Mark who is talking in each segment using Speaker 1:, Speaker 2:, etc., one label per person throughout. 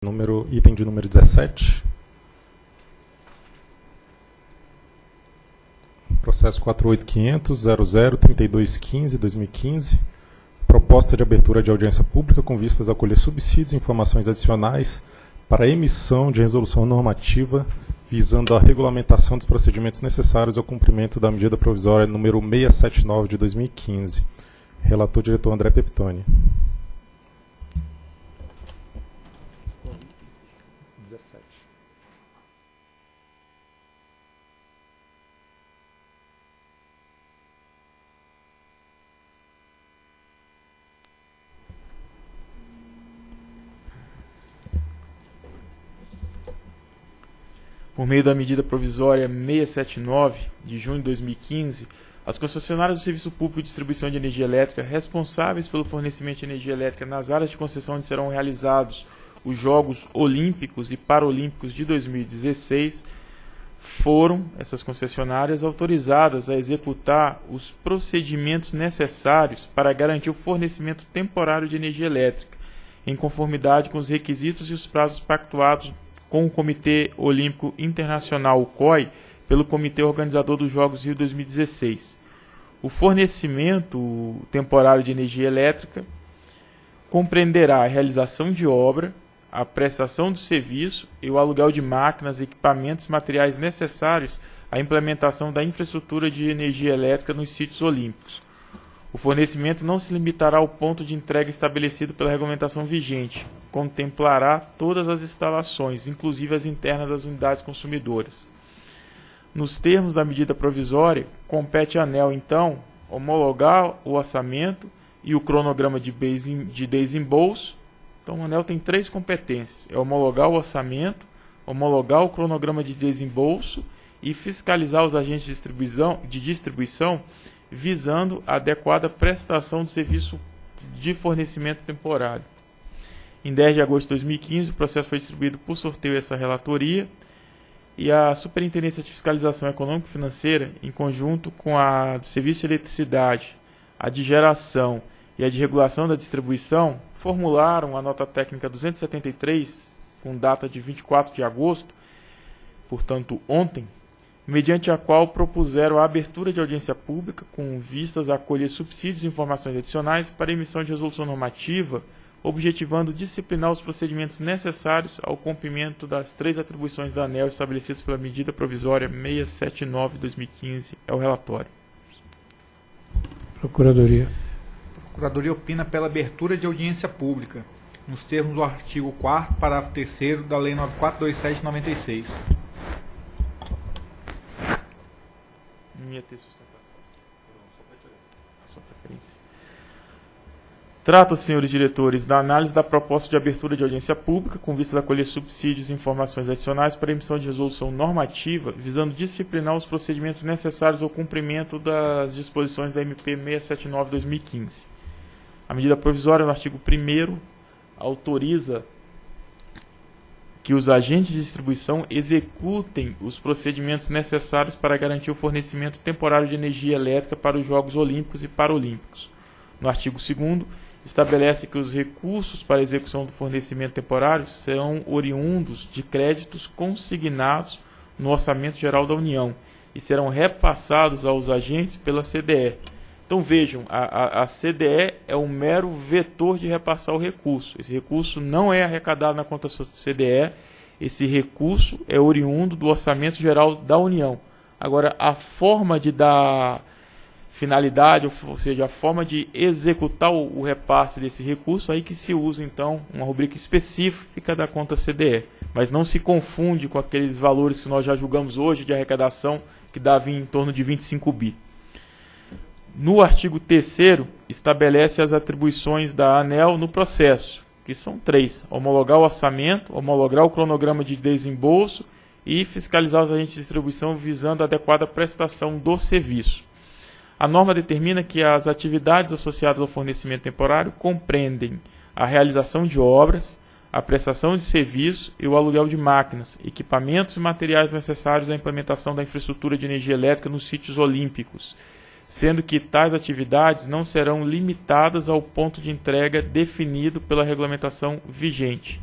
Speaker 1: Número, item de número 17. Processo 48.500.00.3215.2015. Proposta de abertura de audiência pública com vistas a colher subsídios e informações adicionais para emissão de resolução normativa visando a regulamentação dos procedimentos necessários ao cumprimento da medida provisória número 679 de 2015. Relator diretor André Peptoni.
Speaker 2: Por meio da medida provisória 679 de junho de 2015, as concessionárias do Serviço Público de Distribuição de Energia Elétrica responsáveis pelo fornecimento de energia elétrica nas áreas de concessão onde serão realizados os Jogos Olímpicos e Paralímpicos de 2016 foram essas concessionárias autorizadas a executar os procedimentos necessários para garantir o fornecimento temporário de energia elétrica, em conformidade com os requisitos e os prazos pactuados com o Comitê Olímpico Internacional, o COI, pelo Comitê Organizador dos Jogos Rio 2016. O fornecimento temporário de energia elétrica compreenderá a realização de obra, a prestação do serviço e o aluguel de máquinas, equipamentos e materiais necessários à implementação da infraestrutura de energia elétrica nos sítios olímpicos. O fornecimento não se limitará ao ponto de entrega estabelecido pela regulamentação vigente, contemplará todas as instalações, inclusive as internas das unidades consumidoras. Nos termos da medida provisória, compete à ANEL, então, homologar o orçamento e o cronograma de desembolso. Então, o ANEL tem três competências: é homologar o orçamento, homologar o cronograma de desembolso e fiscalizar os agentes de distribuição, de distribuição visando a adequada prestação do serviço de fornecimento temporário. Em 10 de agosto de 2015, o processo foi distribuído por sorteio essa relatoria e a Superintendência de Fiscalização Econômico-Financeira, em conjunto com a do Serviço de Eletricidade, a de Geração e a de Regulação da Distribuição, formularam a nota técnica 273, com data de 24 de agosto, portanto ontem, mediante a qual propuseram a abertura de audiência pública com vistas a acolher subsídios e informações adicionais para emissão de resolução normativa objetivando disciplinar os procedimentos necessários ao cumprimento das três atribuições da ANEL estabelecidas pela medida provisória 679-2015. É o relatório.
Speaker 3: Procuradoria.
Speaker 4: Procuradoria opina pela abertura de audiência pública, nos termos do artigo 4 parágrafo 3 da Lei 9427-96.
Speaker 2: Não ia ter sustentação. Só preferência. Trata, senhores diretores, da análise da proposta de abertura de audiência pública com vista a colher subsídios e informações adicionais para emissão de resolução normativa visando disciplinar os procedimentos necessários ao cumprimento das disposições da MP 679-2015. A medida provisória, no artigo 1 autoriza que os agentes de distribuição executem os procedimentos necessários para garantir o fornecimento temporário de energia elétrica para os Jogos Olímpicos e Paralímpicos. No artigo 2 estabelece que os recursos para execução do fornecimento temporário serão oriundos de créditos consignados no Orçamento Geral da União e serão repassados aos agentes pela CDE. Então vejam, a, a, a CDE é um mero vetor de repassar o recurso. Esse recurso não é arrecadado na conta CDE, esse recurso é oriundo do Orçamento Geral da União. Agora, a forma de dar finalidade, ou seja, a forma de executar o, repasse desse recurso, aí que se usa então uma rubrica específica da conta CDE. Mas não se confunde com aqueles valores que nós já julgamos hoje de arrecadação, que dava em torno de 25 bi. No artigo 3 estabelece as atribuições da ANEL no processo, que são três: homologar o orçamento, homologar o cronograma de desembolso e fiscalizar os agentes de distribuição visando a adequada prestação do serviço. A norma determina que as atividades associadas ao fornecimento temporário compreendem a realização de obras, a prestação de serviço e o aluguel de máquinas, equipamentos e materiais necessários à implementação da infraestrutura de energia elétrica nos sítios olímpicos, sendo que tais atividades não serão limitadas ao ponto de entrega definido pela regulamentação vigente.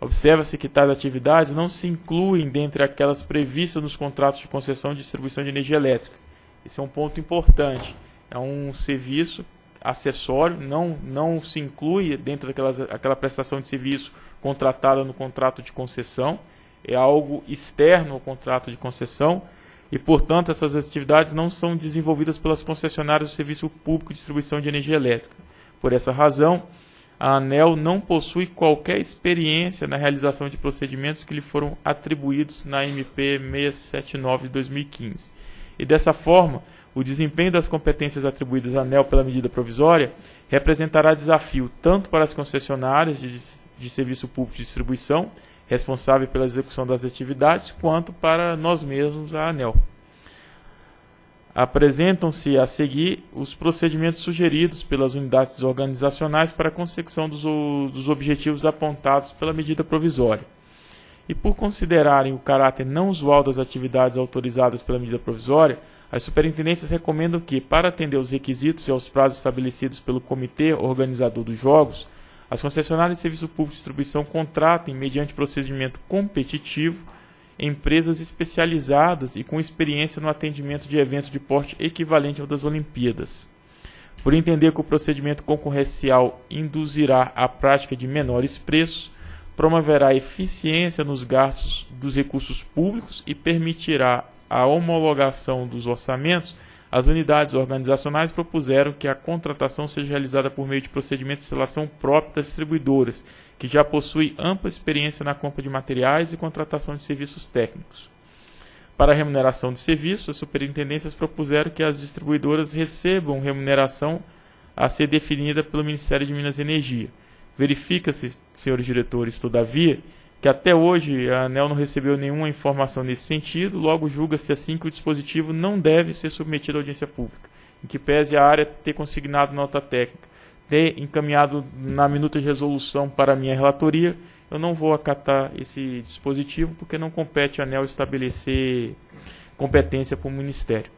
Speaker 2: Observa-se que tais atividades não se incluem dentre aquelas previstas nos contratos de concessão de distribuição de energia elétrica. Esse é um ponto importante. É um serviço acessório, não, não se inclui dentro daquelas, aquela prestação de serviço contratada no contrato de concessão, é algo externo ao contrato de concessão e, portanto, essas atividades não são desenvolvidas pelas concessionárias do Serviço Público de Distribuição de Energia Elétrica. Por essa razão, a ANEL não possui qualquer experiência na realização de procedimentos que lhe foram atribuídos na MP 679 de 2015. E dessa forma, o desempenho das competências atribuídas à ANEL pela medida provisória representará desafio tanto para as concessionárias de, de serviço público de distribuição, responsável pela execução das atividades, quanto para nós mesmos, a ANEL. Apresentam-se a seguir os procedimentos sugeridos pelas unidades organizacionais para a consecução dos, dos objetivos apontados pela medida provisória. E por considerarem o caráter não usual das atividades autorizadas pela medida provisória, as superintendências recomendam que, para atender aos requisitos e aos prazos estabelecidos pelo comitê organizador dos jogos, as concessionárias de serviço público de distribuição contratem, mediante procedimento competitivo, empresas especializadas e com experiência no atendimento de eventos de porte equivalente ao das Olimpíadas. Por entender que o procedimento concorrencial induzirá a prática de menores preços, promoverá eficiência nos gastos dos recursos públicos e permitirá a homologação dos orçamentos, as unidades organizacionais propuseram que a contratação seja realizada por meio de procedimento de seleção próprio das distribuidoras, que já possuem ampla experiência na compra de materiais e contratação de serviços técnicos. Para a remuneração de serviços, as superintendências propuseram que as distribuidoras recebam remuneração a ser definida pelo Ministério de Minas e Energia. Verifica-se, senhores diretores, todavia, que até hoje a ANEL não recebeu nenhuma informação nesse sentido, logo julga-se assim que o dispositivo não deve ser submetido à audiência pública, em que pese a área ter consignado nota técnica ter encaminhado na minuta de resolução para a minha relatoria, eu não vou acatar esse dispositivo porque não compete a ANEL estabelecer competência para o Ministério.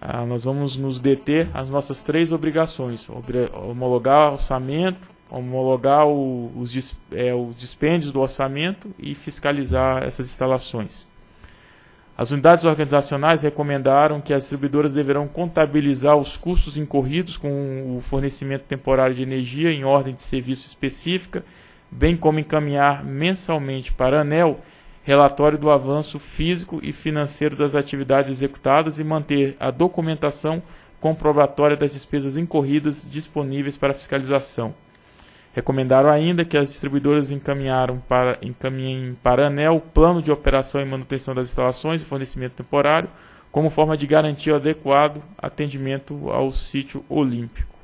Speaker 2: Ah, nós vamos nos deter às nossas três obrigações: homologar orçamento, homologar o, os, é, os dispêndios do orçamento e fiscalizar essas instalações. As unidades organizacionais recomendaram que as distribuidoras deverão contabilizar os custos incorridos com o fornecimento temporário de energia em ordem de serviço específica, bem como encaminhar mensalmente para a ANEL relatório do avanço físico e financeiro das atividades executadas e manter a documentação comprobatória das despesas incorridas disponíveis para fiscalização. Recomendaram ainda que as distribuidoras encaminharam para, encaminhem para a ANEL o plano de operação e manutenção das instalações e fornecimento temporário, como forma de garantir o adequado atendimento ao sítio olímpico.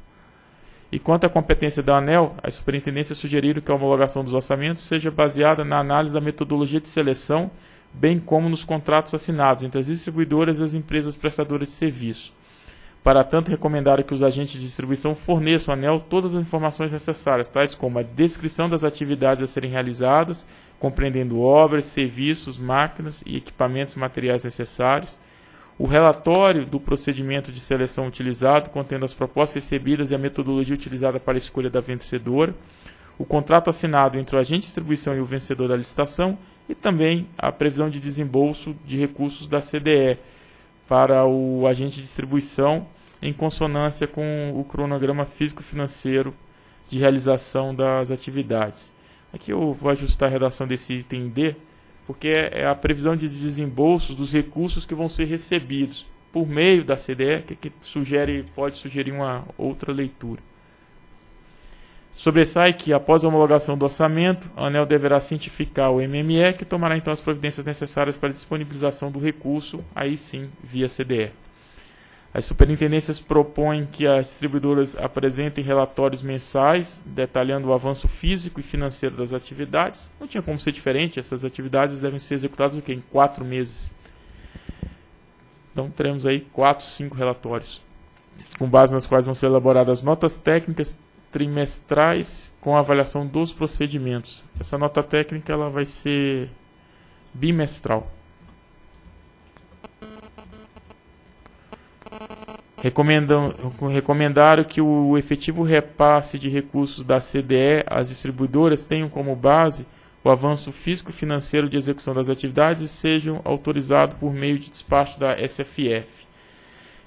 Speaker 2: E quanto à competência da ANEL, as superintendências sugeriram que a homologação dos orçamentos seja baseada na análise da metodologia de seleção, bem como nos contratos assinados entre as distribuidoras e as empresas prestadoras de serviço. Para tanto, recomendaram que os agentes de distribuição forneçam ao ANEL todas as informações necessárias, tais como a descrição das atividades a serem realizadas, compreendendo obras, serviços, máquinas e equipamentos materiais necessários, o relatório do procedimento de seleção utilizado, contendo as propostas recebidas e a metodologia utilizada para a escolha da vencedora, o contrato assinado entre o agente de distribuição e o vencedor da licitação e também a previsão de desembolso de recursos da CDE para o agente de distribuição em consonância com o cronograma físico-financeiro de realização das atividades. Aqui eu vou ajustar a redação desse item D, porque é a previsão de desembolsos dos recursos que vão ser recebidos por meio da CDE, que, que sugere, pode sugerir uma outra leitura. Sobressai que, após a homologação do orçamento, a ANEL deverá cientificar o MME, que tomará então as providências necessárias para a disponibilização do recurso, aí sim, via CDE. As superintendências propõem que as distribuidoras apresentem relatórios mensais detalhando o avanço físico e financeiro das atividades. Não tinha como ser diferente, essas atividades devem ser executadas em quatro meses. Então teremos aí quatro, cinco relatórios, com base nas quais vão ser elaboradas notas técnicas trimestrais com avaliação dos procedimentos. Essa nota técnica ela vai ser bimestral. Recomendam, recomendaram que o efetivo repasse de recursos da CDE às distribuidoras tenham como base o avanço físico-financeiro de execução das atividades e sejam autorizados por meio de despacho da SFF.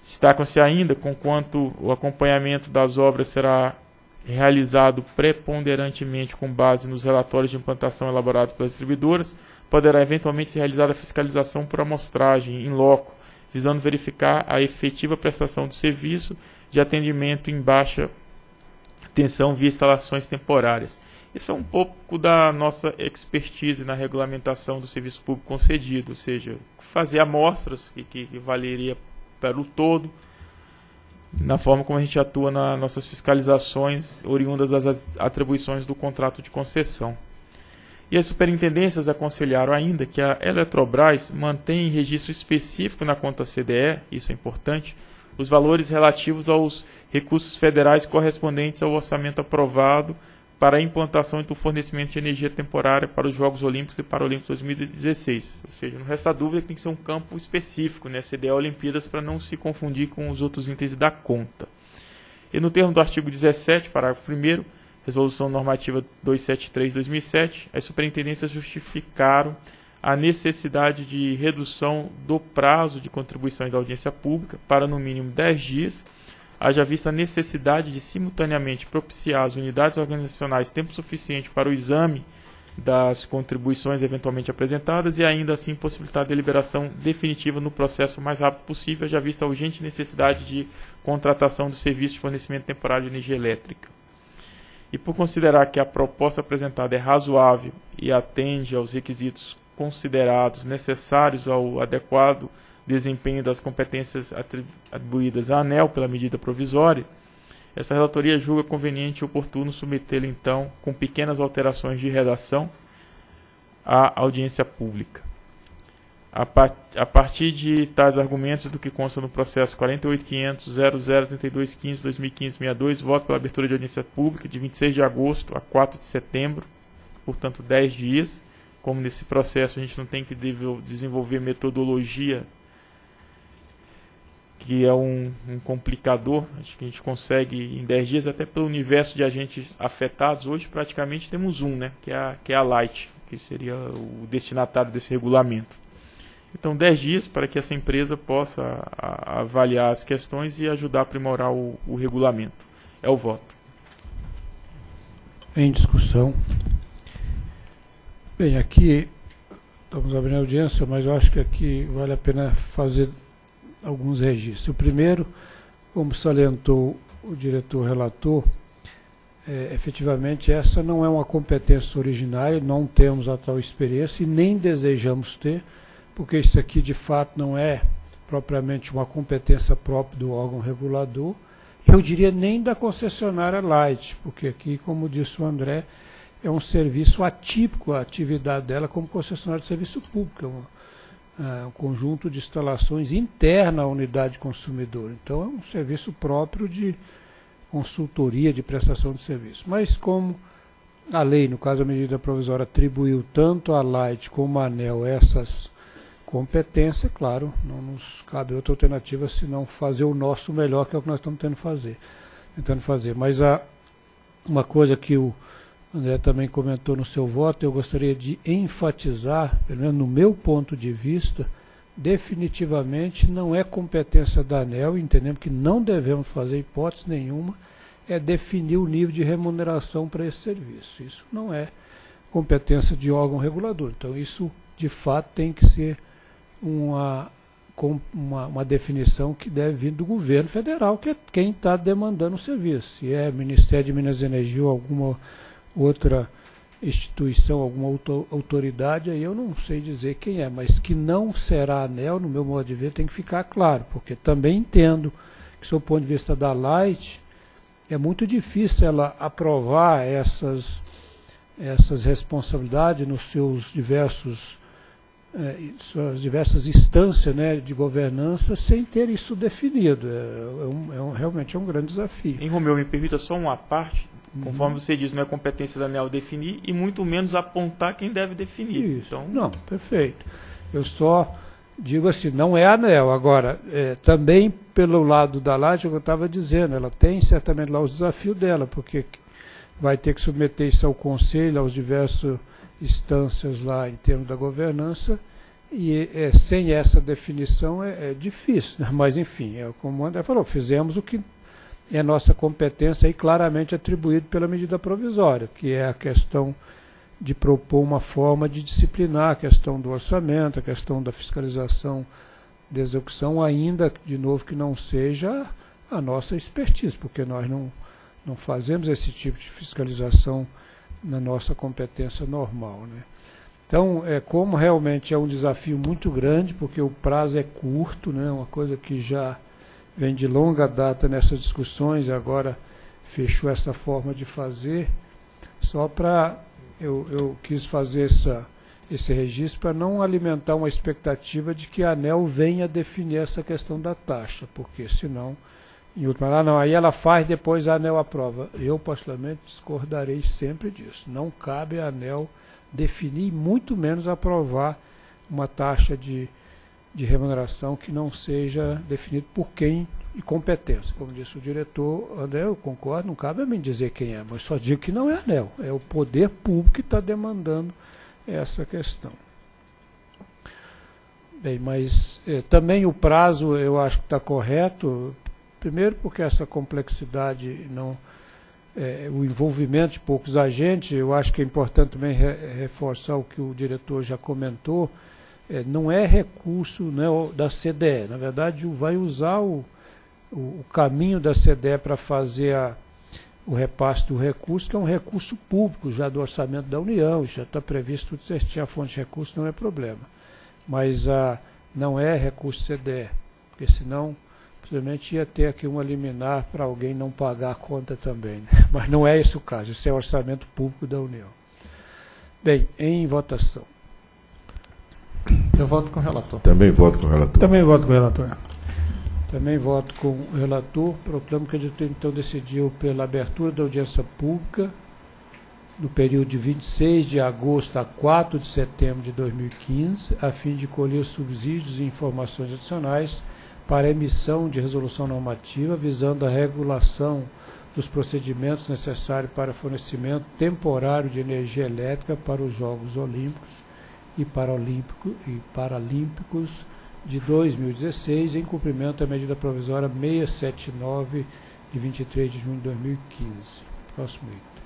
Speaker 2: Destacam-se ainda, conquanto o acompanhamento das obras será realizado preponderantemente com base nos relatórios de implantação elaborados pelas distribuidoras, poderá eventualmente ser realizada a fiscalização por amostragem em loco, visando verificar a efetiva prestação do serviço de atendimento em baixa tensão via instalações temporárias. Isso é um pouco da nossa expertise na regulamentação do serviço público concedido, ou seja, fazer amostras que, que, que valeria para o todo, na forma como a gente atua nas nossas fiscalizações oriundas das atribuições do contrato de concessão. E as superintendências aconselharam ainda que a Eletrobras mantenha em registro específico na conta CDE, isso é importante, os valores relativos aos recursos federais correspondentes ao orçamento aprovado para a implantação do fornecimento de energia temporária para os Jogos Olímpicos e Paralímpicos 2016. Ou seja, não resta dúvida que tem que ser um campo específico, né, CDE Olimpíadas, para não se confundir com os outros itens da conta. E no termo do artigo 17, parágrafo 1 Resolução Normativa 273-2007, as superintendências justificaram a necessidade de redução do prazo de contribuição da audiência pública para no mínimo 10 dias, haja vista a necessidade de simultaneamente propiciar às unidades organizacionais tempo suficiente para o exame das contribuições eventualmente apresentadas e ainda assim possibilitar a deliberação definitiva no processo mais rápido possível, já vista a urgente necessidade de contratação do serviço de fornecimento temporário de energia elétrica. E por considerar que a proposta apresentada é razoável e atende aos requisitos considerados necessários ao adequado desempenho das competências atribuídas à ANEL pela medida provisória, essa relatoria julga conveniente e oportuno submetê-lo, então, com pequenas alterações de redação, à audiência pública. A, partir de tais argumentos do que consta no processo 48.500.003215.2015-62, voto pela abertura de audiência pública de 26 de agosto a 4 de setembro, portanto 10 dias. Como nesse processo a gente não tem que desenvolver metodologia que é um, um, complicador. Acho que a gente consegue em 10 dias, até pelo universo de agentes afetados. Hoje, praticamente, temos um, né, que, é a, que é a Light, que seria o destinatário desse regulamento. Então, 10 dias para que essa empresa possa a, avaliar as questões e ajudar a aprimorar o, o regulamento. É o voto.
Speaker 3: Em discussão. Bem, aqui estamos abrindo audiência, mas eu acho que aqui vale a pena fazer alguns registros. O primeiro, como salientou o diretor relator, é, efetivamente essa não é uma competência originária, não temos a tal experiência e nem desejamos ter, porque isso aqui de fato não é propriamente uma competência própria do órgão regulador, eu diria nem da concessionária Light, porque aqui, como disse o André, é um serviço atípico a atividade dela como concessionária de serviço público, é uma, uh, um conjunto de instalações interna à unidade consumidora. Então, é um serviço próprio de consultoria, de prestação de serviço. Mas como a lei, no caso a medida provisória, atribuiu tanto à Light como à ANEL essas competências, claro, não nos cabe outra alternativa senão fazer o nosso melhor, que é o que nós estamos tentando fazer. Tentando fazer. Mas a, uma coisa que o André também comentou no seu voto, eu gostaria de enfatizar, pelo menos no meu ponto de vista, definitivamente não é competência da ANEL, entendemos que não devemos fazer hipótese nenhuma, é definir o nível de remuneração para esse serviço. Isso não é competência de órgão regulador. Então, isso de fato tem que ser uma, uma, uma definição que deve vir do governo federal, que é quem está demandando o serviço. Se é Ministério de Minas e Energia ou alguma outra instituição, alguma autoridade, aí eu não sei dizer quem é, mas que não será ANEL, no meu modo de ver, tem que ficar claro, porque também entendo que, do ponto de vista da Light, é muito difícil ela aprovar essas, essas responsabilidades nos seus diversos é, suas diversas instâncias né, de governança sem ter isso definido. É, é, um, é um, realmente é um grande desafio.
Speaker 2: Em Romeu, me permita só uma parte Conforme uhum. você diz, não é competência da ANEL definir e muito menos apontar quem deve definir.
Speaker 3: Isso. Então... Não, perfeito. Eu só digo assim, não é anel. Agora, é, também pelo lado da laje, eu estava dizendo, ela tem certamente lá os desafios dela, porque vai ter que submeter isso ao conselho, aos diversos instâncias lá em termos da governança, e é, sem essa definição é, é difícil. Né? Mas, enfim, é como o André falou, fizemos o que é nossa competência e claramente atribuído pela medida provisória, que é a questão de propor uma forma de disciplinar a questão do orçamento, a questão da fiscalização da execução, ainda, de novo, que não seja a nossa expertise, porque nós não, não fazemos esse tipo de fiscalização na nossa competência normal. Né? Então, é, como realmente é um desafio muito grande, porque o prazo é curto, né, uma coisa que já vem de longa data nessas discussões e agora fechou essa forma de fazer, só para eu, eu quis fazer essa, esse registro para não alimentar uma expectativa de que a ANEL venha definir essa questão da taxa, porque senão, em última ah, não, aí ela faz, depois a ANEL aprova. Eu, particularmente, discordarei sempre disso. Não cabe a ANEL definir, muito menos aprovar uma taxa de, de remuneração que não seja definida por quem e competência. Como disse o diretor André, eu concordo, não cabe a mim dizer quem é, mas só digo que não é ANEL, é o poder público que está demandando essa questão. Bem, mas eh, também o prazo eu acho que está correto, primeiro porque essa complexidade não. Eh, o envolvimento de poucos agentes, eu acho que é importante também re reforçar o que o diretor já comentou, eh, não é recurso né, da CDE, na verdade vai usar o, o, o caminho da CDE para fazer a, o repasse do recurso, que é um recurso público já do orçamento da União, já está previsto tudo certinho, a fonte de recurso não é problema. Mas a, não é recurso CDE, porque senão simplesmente ia ter aqui uma liminar para alguém não pagar a conta também. Né? Mas não é esse o caso, esse é o orçamento público da União. Bem, em votação.
Speaker 1: Eu voto com o relator.
Speaker 5: Também voto com o relator.
Speaker 6: Também voto com o relator.
Speaker 3: Também voto com o relator. Proclamo que a diretoria então decidiu pela abertura da audiência pública no período de 26 de agosto a 4 de setembro de 2015, a fim de colher subsídios e informações adicionais para emissão de resolução normativa visando a regulação dos procedimentos necessários para fornecimento temporário de energia elétrica para os Jogos Olímpicos e Paralímpicos, e Paralímpicos de 2016, em cumprimento da medida provisória 679, de 23 de junho de 2015. Próximo item.